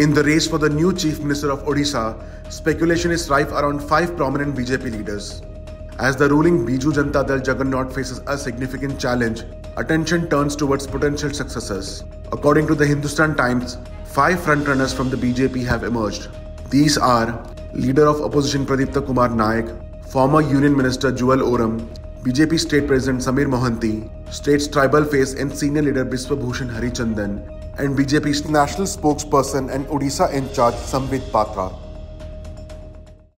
In the race for the new Chief Minister of Odisha, speculation is rife around five prominent BJP leaders. As the ruling Biju Janata Dal Juggernaut faces a significant challenge, attention turns towards potential successors. According to the Hindustan Times, five frontrunners from the BJP have emerged. These are Leader of Opposition Pradipta Kumar Naik, former Union Minister Jual Oram, BJP State President Samir Mohanty, State's tribal face and senior leader Biswa Bhushan Harichandan, and BJP's national spokesperson and Odisha in charge Sambit Patra.